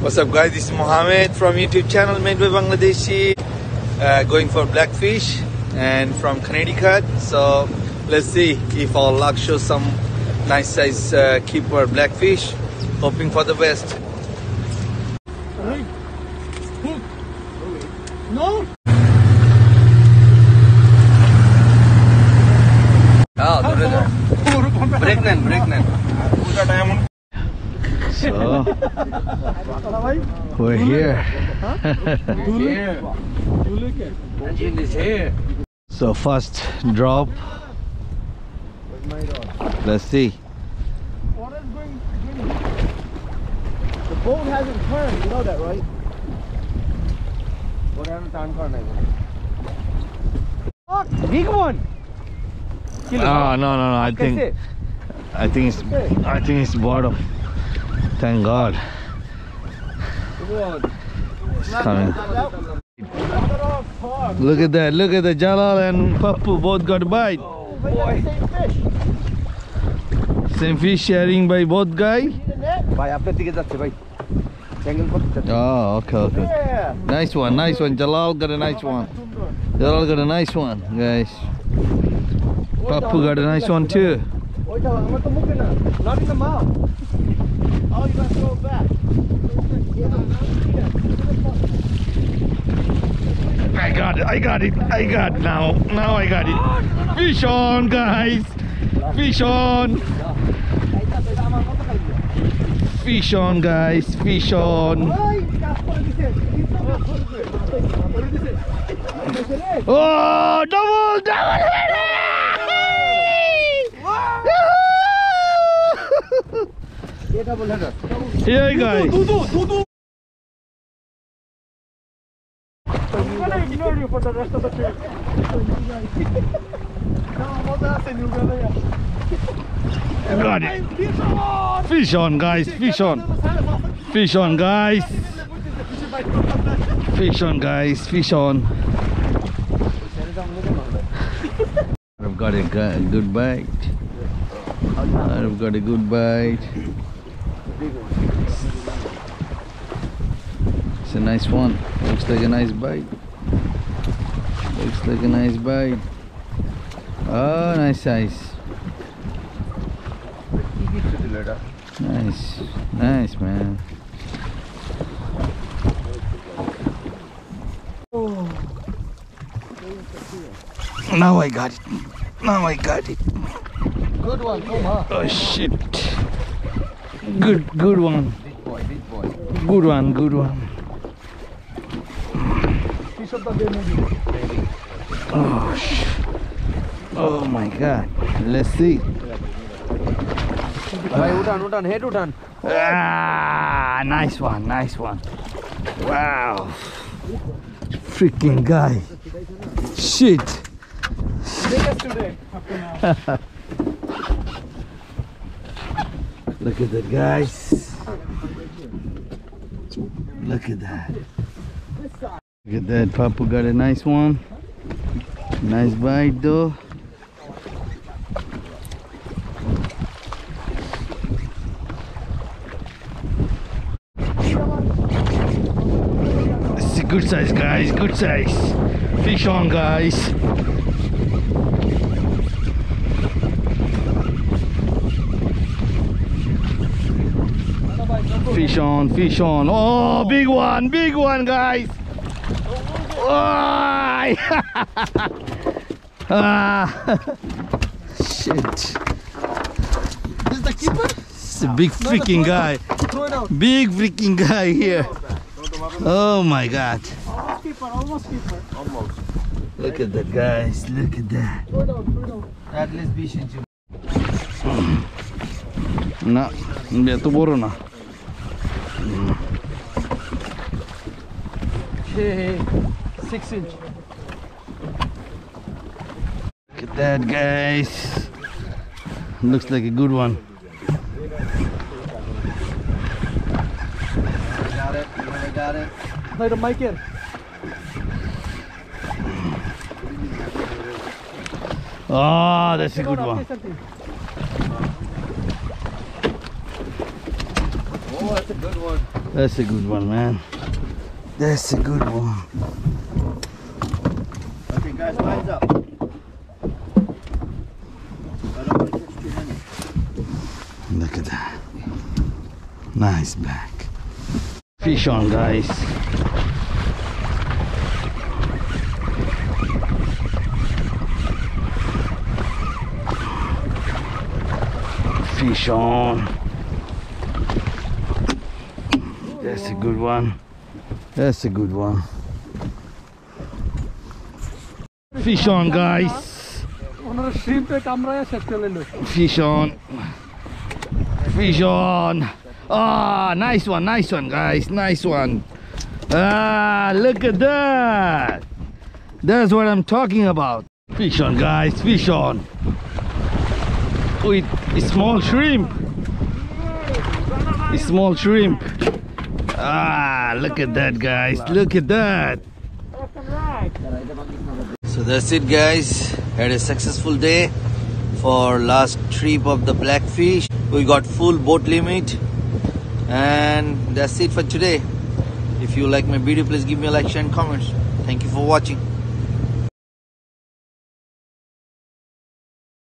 What's up guys, this is Mohammed from YouTube channel Made Bangladeshi uh, going for blackfish and from Connecticut. So let's see if our luck shows some nice size uh, keeper blackfish. Hoping for the best We're here. so first drop. Let's see. What is going, going The boat hasn't turned, you know that, right? Boat hasn't turned. Fuck! Big one! Oh no no no! I think I think it's I think it's bottom. Thank God. Look at that, look at the Jalal and Papu both got bite. Oh. Same fish. Same fish sharing by both guys. Oh, ah, okay, okay. Nice one, nice one. Jalal got a nice one. Jalal got a nice one, guys. Papu got a nice one too. Not in the mouth oh it I got it, I got it, I got now. Now I got it. Fish on, guys. Fish on. Fish on, guys. Fish on. Oh, double, double. AI guy. Dudu, Dudu. Got it. Fish on, guys. Fish on. Fish on, guys. Fish on, guys. Fish on. I've got a good bite. I've got a good bite. It's a nice one. Looks like a nice bite. Looks like a nice bite. Oh, ah, nice size. Nice, nice man. Now I got it. Now I got it. Good one, come on. Oh shit Good, good one. Good one, good one. Fish of the day maybe. Oh shit. Oh my god. Let's see. ভাই উঠান উঠান head উঠান Ah, nice one, nice one. Wow. Freaking guy. Shit. Look at that, guys. Look at that. Look at that. Papu got a nice one. Nice bite, though. It's a good size, guys. Good size. Fish on, guys. Fish on, fish on. Oh, big one, big one, guys. Oh, ah, shit. This is the keeper? It's a big freaking guy. Throw it out. Big freaking guy here. Oh my god. Almost keeper, almost keeper. Look at that, guys. Look at that. Throw it out, throw it out. at least 20 ইঞ্চি না এত বড় না Hey, hey. Six inch. Look at that, guys. Looks like a good one. got it I got it Like the mic here. Oh, that's a good one. oh that's a good one That's a good one, man. That's a good one. Okay, guys, lines up. I don't want to catch too many. Look at that. Nice back. Fish on, guys. Fish on. That's a good one. That's a good one. Fish on, guys. Fish on. Fish on. Ah, oh, nice one, nice one, guys. Nice one. Ah, look at that. That's what I'm talking about. Fish on, guys. Fish on. With small shrimp. Small shrimp. Ah, look at that, guys. Look at that. So that's it, guys. Had a successful day for last trip of the blackfish. We got full boat limit, and that's it for today. If you like my video, please give me a like, share, and comments. Thank you for watching.